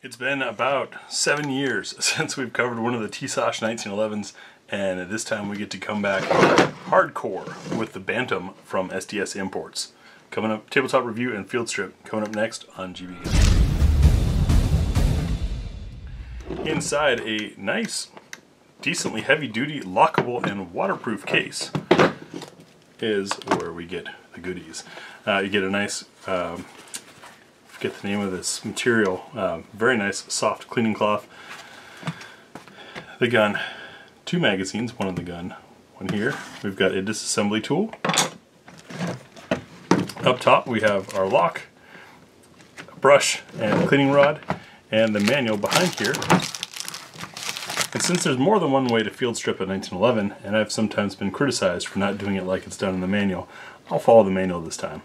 It's been about seven years since we've covered one of the Tisas 1911s and this time we get to come back hardcore with the Bantam from SDS Imports. Coming up, tabletop review and field strip coming up next on GB. Inside a nice, decently heavy duty, lockable and waterproof case is where we get the goodies. Uh, you get a nice um, forget the name of this material. Uh, very nice soft cleaning cloth. The gun, two magazines, one on the gun, one here. We've got a disassembly tool. Up top we have our lock, brush and cleaning rod, and the manual behind here. And since there's more than one way to field strip a 1911, and I've sometimes been criticized for not doing it like it's done in the manual, I'll follow the manual this time.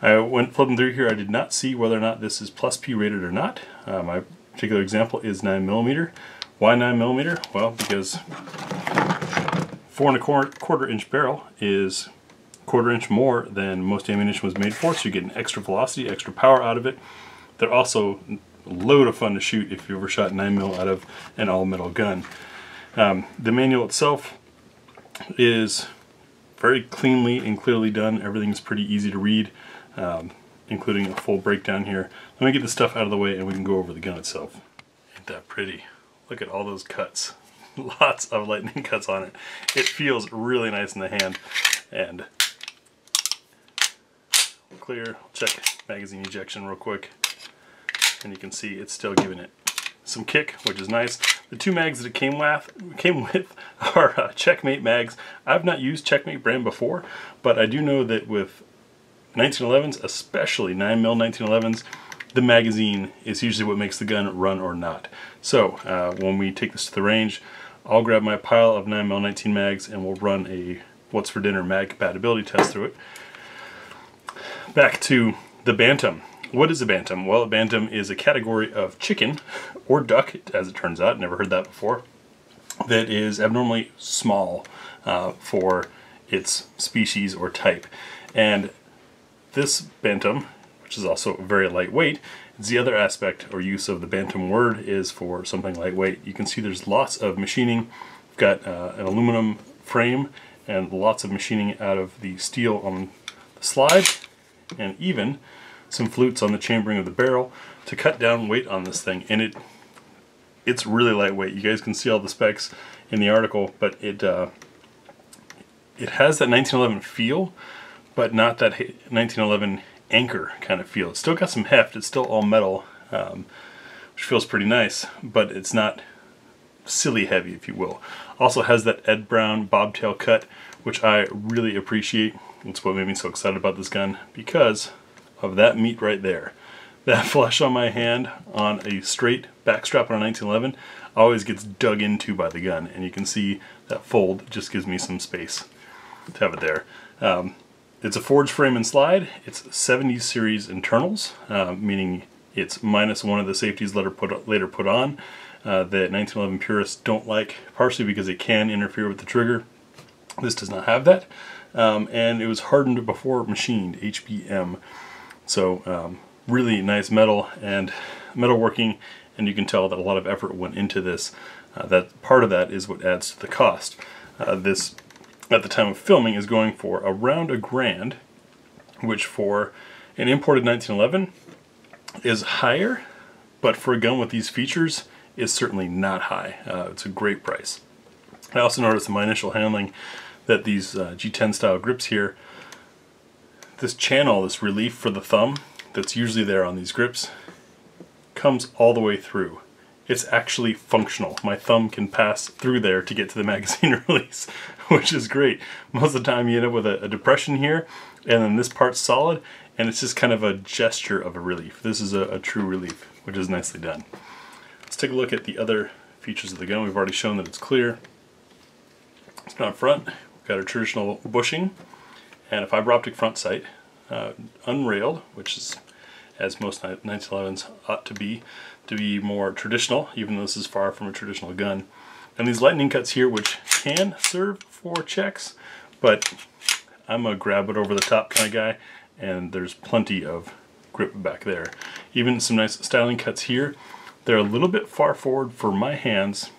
I went flipping through here. I did not see whether or not this is plus P rated or not. Uh, my particular example is 9 millimeter. Why 9 millimeter? Well, because four and a quarter, quarter inch barrel is quarter inch more than most ammunition was made for, so you get an extra velocity, extra power out of it. They're also a load of fun to shoot if you ever shot 9 mil out of an all metal gun. Um, the manual itself is very cleanly and clearly done. Everything's pretty easy to read um, including a full breakdown here. Let me get this stuff out of the way and we can go over the gun itself. Ain't that pretty? Look at all those cuts. Lots of lightning cuts on it. It feels really nice in the hand and clear. Check magazine ejection real quick and you can see it's still giving it some kick, which is nice. The two mags that it came with, came with are uh, Checkmate mags. I've not used Checkmate brand before, but I do know that with 1911s, especially 9mm 1911s, the magazine is usually what makes the gun run or not. So uh, when we take this to the range, I'll grab my pile of 9mm 19 mags and we'll run a what's for dinner mag compatibility test through it. Back to the Bantam. What is a Bantam? Well, a Bantam is a category of chicken, or duck as it turns out, never heard that before, that is abnormally small uh, for its species or type. And this bantam, which is also very lightweight, is the other aspect or use of the bantam word is for something lightweight. You can see there's lots of machining. We've got uh, an aluminum frame and lots of machining out of the steel on the slide and even some flutes on the chambering of the barrel to cut down weight on this thing and it it's really lightweight you guys can see all the specs in the article but it uh, it has that 1911 feel but not that 1911 anchor kind of feel. It's still got some heft, it's still all metal, um, which feels pretty nice, but it's not silly heavy, if you will. Also has that Ed Brown bobtail cut, which I really appreciate. It's what made me so excited about this gun, because of that meat right there. That flesh on my hand on a straight backstrap on a 1911 always gets dug into by the gun, and you can see that fold just gives me some space to have it there. Um, it's a forged frame and slide. It's 70 series internals, uh, meaning it's minus one of the safeties later put, later put on uh, that 1911 purists don't like, partially because it can interfere with the trigger. This does not have that. Um, and it was hardened before machined, HBM. So um, really nice metal and metalworking, and you can tell that a lot of effort went into this. Uh, that part of that is what adds to the cost. Uh, this at the time of filming is going for around a grand, which for an imported 1911 is higher, but for a gun with these features is certainly not high. Uh, it's a great price. I also noticed in my initial handling that these uh, G10 style grips here, this channel, this relief for the thumb that's usually there on these grips, comes all the way through it's actually functional. My thumb can pass through there to get to the magazine release, which is great. Most of the time you end up with a, a, depression here, and then this part's solid, and it's just kind of a gesture of a relief. This is a, a true relief, which is nicely done. Let's take a look at the other features of the gun. We've already shown that it's clear. It's not front. We've got our traditional bushing, and a fiber optic front sight, uh, unrailed, which is as most 1911s ought to be to be more traditional, even though this is far from a traditional gun. And these lightning cuts here, which can serve for checks, but I'm a grab it over the top kind of guy, and there's plenty of grip back there. Even some nice styling cuts here They're a little bit far forward for my hands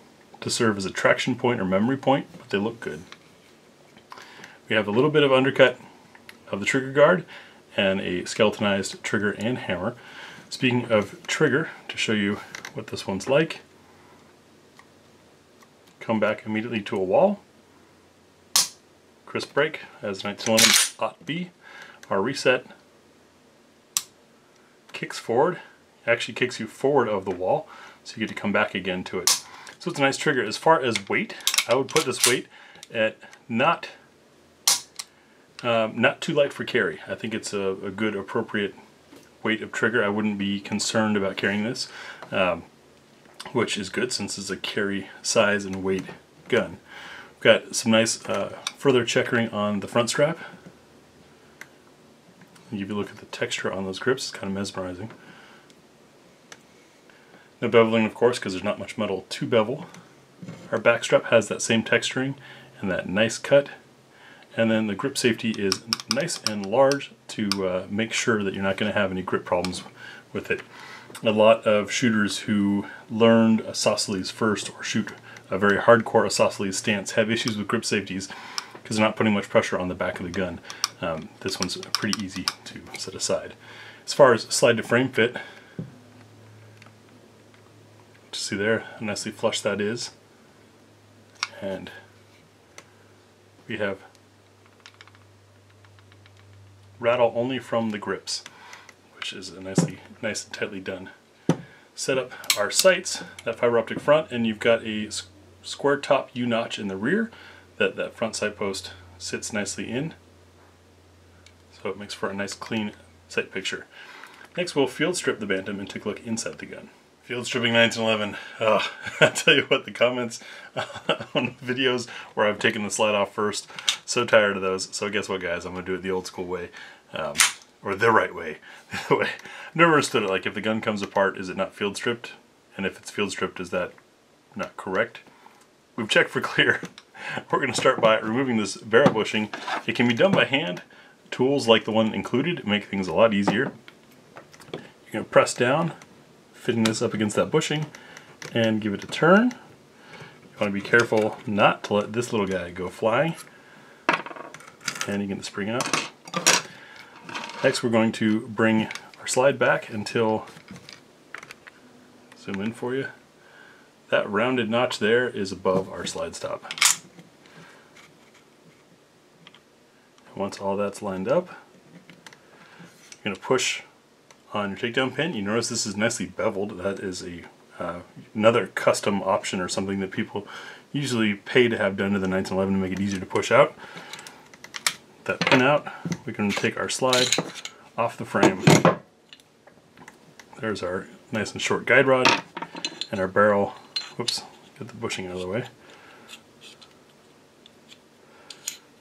to serve as a traction point or memory point, but they look good. We have a little bit of undercut of the trigger guard and a skeletonized trigger and hammer. Speaking of trigger, to show you what this one's like, come back immediately to a wall, crisp break as 1911 ought be. Our reset kicks forward, actually kicks you forward of the wall, so you get to come back again to it. So it's a nice trigger. As far as weight, I would put this weight at not um, not too light for carry. I think it's a, a, good appropriate weight of trigger. I wouldn't be concerned about carrying this, um, which is good since it's a carry size and weight gun. We've got some nice uh, further checkering on the front strap. If you a look at the texture on those grips, it's kind of mesmerizing. No beveling, of course, because there's not much metal to bevel. Our back strap has that same texturing and that nice cut. And then the grip safety is nice and large to uh, make sure that you're not going to have any grip problems with it. A lot of shooters who learned isosceles first or shoot a very hardcore isosceles stance have issues with grip safeties because they're not putting much pressure on the back of the gun. Um, this one's pretty easy to set aside. As far as slide to frame fit, just see there how nicely flush that is. And we have rattle only from the grips, which is a nicely nice and tightly done. Set up our sights, that fiber optic front, and you've got a square top U-notch in the rear that that front sight post sits nicely in. So it makes for a nice clean sight picture. Next we'll field strip the Bantam and take a look inside the gun. Field stripping 1911. Oh, I tell you what, the comments on the videos where I've taken the slide off first, so tired of those. So guess what, guys? I'm to do it the old school way. Um, or the right way. The way. Never understood it. Like, if the gun comes apart, is it not field stripped? And if it's field stripped, is that not correct? We've checked for clear. We're to start by removing this barrel bushing. It can be done by hand. Tools like the one included make things a lot easier. You're to press down fitting this up against that bushing and give it a turn. You want to be careful not to let this little guy go flying. And you get the spring out. Next we're going to bring our slide back until, zoom in for you, that rounded notch there is above our slide stop. once all that's lined up, you're going to push on your takedown pin. You notice this is nicely beveled. That is a uh, another custom option or something that people usually pay to have done to the 1911 to make it easier to push out. That pin out, we can take our slide off the frame. There's our nice and short guide rod and our barrel. Whoops, get the bushing out of the way.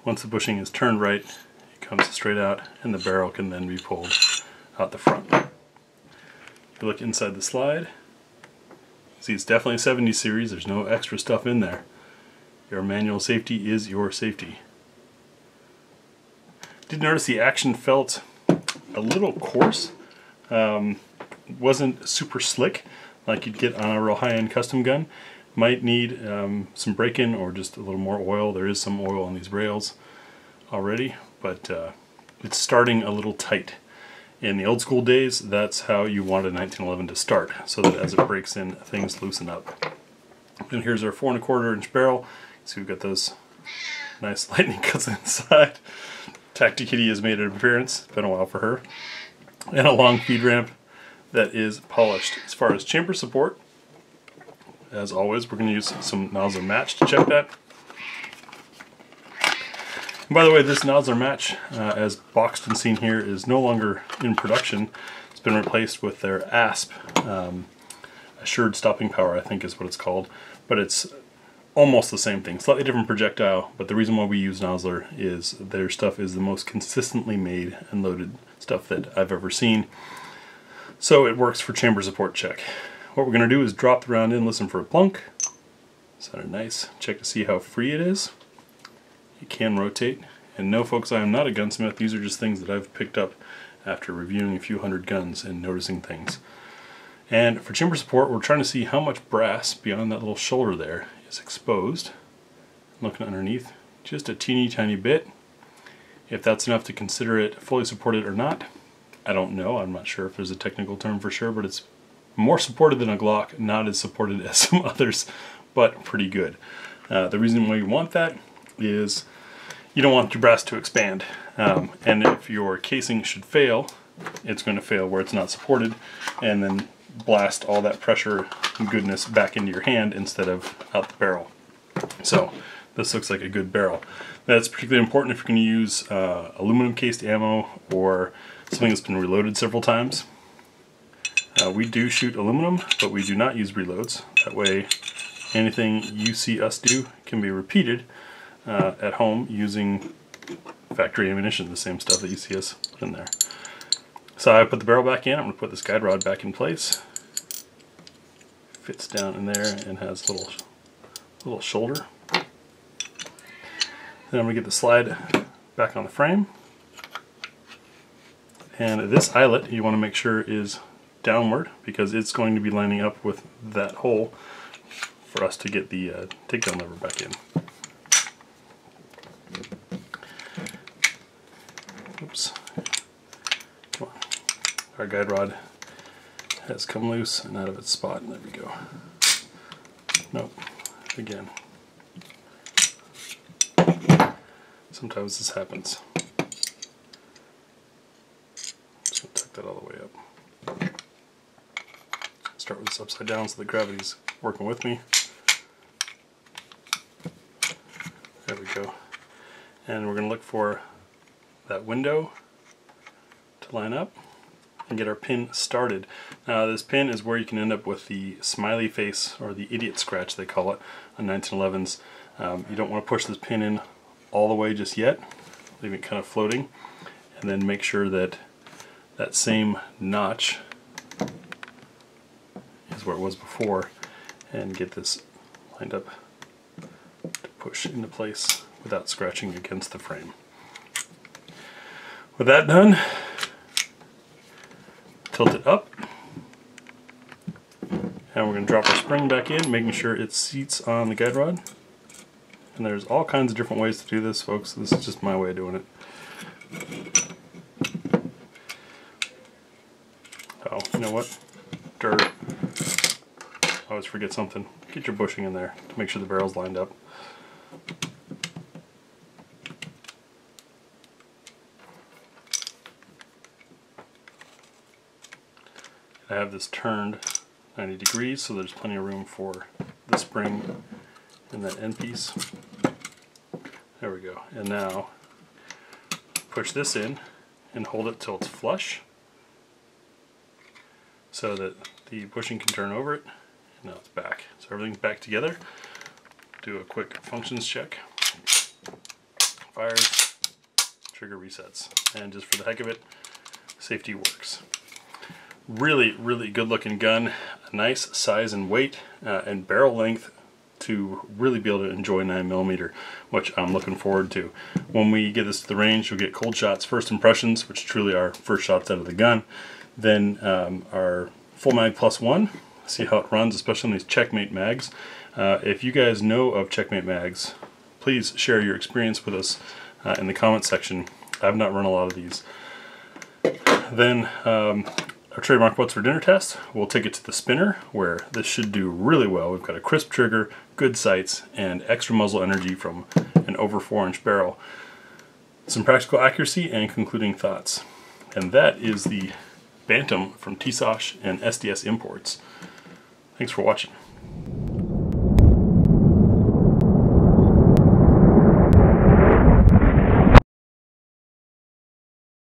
Once the bushing is turned right, it comes straight out and the barrel can then be pulled out the front. If you look inside the slide, see it's definitely a 70 series, there's no extra stuff in there. Your manual safety is your safety. Did notice the action felt a little coarse. Um, wasn't super slick like you'd get on a real high-end custom gun. Might need um, some break-in or just a little more oil. There is some oil on these rails already, but uh, it's starting a little tight. In the old school days, that's how you wanted 1911 to start, so that as it breaks in, things loosen up. And here's our four and a quarter inch barrel. So we've got those nice lightning cuts inside. Tacti has made an appearance. Been a while for her. And a long feed ramp that is polished. As far as chamber support, as always, we're going to use some Nosler match to check that. And by the way, this Nosler match, uh, as boxed and seen here, is no longer in production. It's been replaced with their ASP, um, Assured Stopping Power, I think is what it's called. But it's almost the same thing. Slightly different projectile, but the reason why we use Nosler is their stuff is the most consistently made and loaded stuff that I've ever seen. So it works for chamber support check. What we're going to do is drop the round in, listen for a plunk. Sounded nice. Check to see how free it is. It can rotate. And no folks, I am not a gunsmith. These are just things that I've picked up after reviewing a few hundred guns and noticing things. And for chamber support, we're trying to see how much brass beyond that little shoulder there is exposed. Looking underneath, just a teeny tiny bit. If that's enough to consider it fully supported or not, I don't know. I'm not sure if there's a technical term for sure, but it's more supported than a Glock, not as supported as some others, but pretty good. Uh, the reason why you want that is you don't want your brass to expand. Um, and if your casing should fail, it's going to fail where it's not supported and then blast all that pressure goodness back into your hand instead of out the barrel. So this looks like a good barrel. That's particularly important if you're going to use uh, aluminum cased ammo or something that's been reloaded several times. Uh, we do shoot aluminum, but we do not use reloads. That way anything you see us do can be repeated uh, at home using factory ammunition, the same stuff that you see us put in there. So I put the barrel back in, I'm going to put this guide rod back in place. Fits down in there and has little, little shoulder. Then I'm going to get the slide back on the frame. And this eyelet you want to make sure is downward because it's going to be lining up with that hole for us to get the uh, takedown lever back in. Oops. Come on. Our guide rod has come loose and out of its spot. There we go. Nope. Again. Sometimes this happens. Gonna tuck that all the way up. Start with this upside down so the gravity's working with me. There we go. And we're going to look for that window to line up and get our pin started. Now this pin is where you can end up with the smiley face or the idiot scratch they call it on 1911s. Um, you don't want to push this pin in all the way just yet. Leave it kind of floating and then make sure that that same notch is where it was before and get this lined up to push into place without scratching against the frame. With that done, tilt it up and we're going to drop our spring back in making sure it seats on the guide rod. And there's all kinds of different ways to do this, folks. This is just my way of doing it. Oh, you know what? Dirt. I always forget something. Get your bushing in there to make sure the barrel's lined up. Have this turned 90 degrees so there's plenty of room for the spring in that end piece. There we go. And now push this in and hold it till it's flush so that the bushing can turn over it. And now it's back. So everything's back together. Do a quick functions check. Fires, trigger resets. And just for the heck of it, safety works. Really, really good looking gun. Nice size and weight uh, and barrel length to really be able to enjoy 9mm, which I'm looking forward to. When we get this to the range, you'll get cold shots, first impressions, which truly are first shots out of the gun. Then um, our full mag plus one, see how it runs, especially on these Checkmate mags. Uh, if you guys know of Checkmate mags, please share your experience with us uh, in the comment section. I've not run a lot of these. Then um, our trademark what's for dinner test, we'll take it to the spinner where this should do really well. We've got a crisp trigger, good sights, and extra muzzle energy from an over 4 inch barrel. Some practical accuracy and concluding thoughts. And that is the Bantam from Tisas and SDS Imports. Thanks for watching.